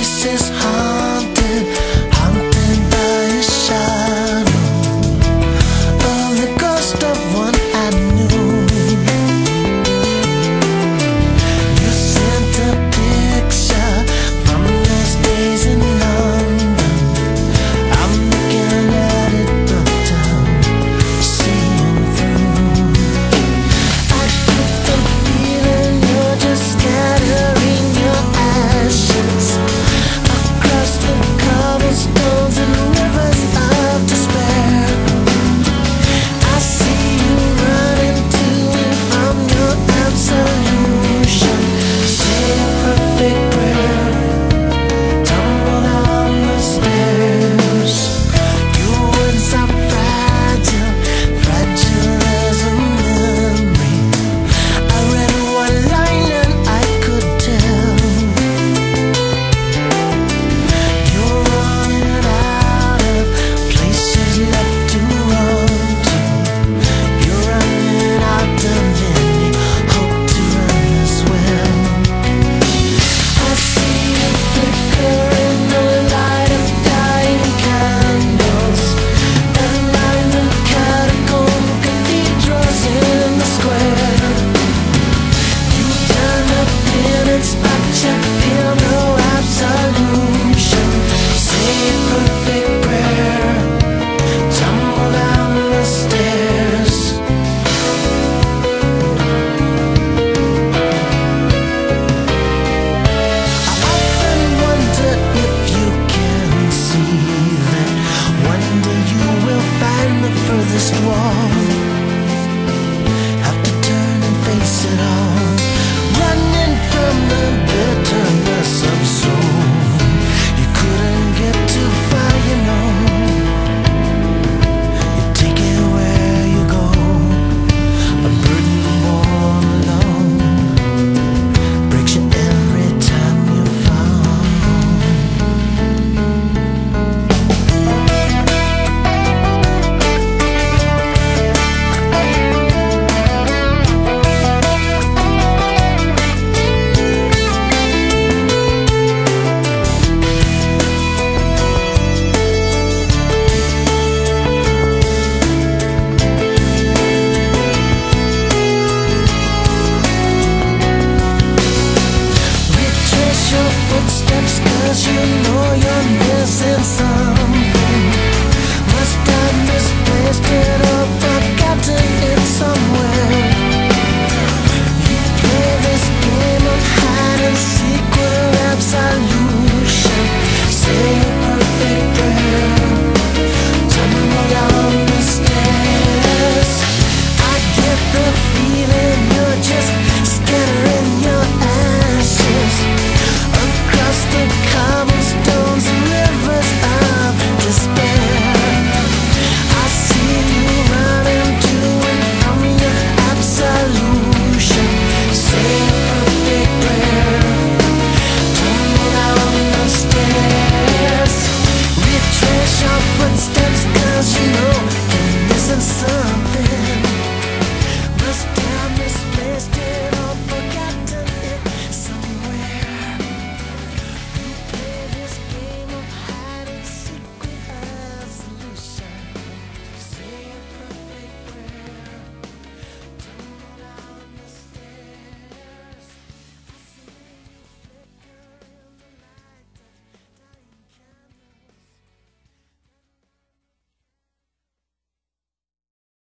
This is haunted.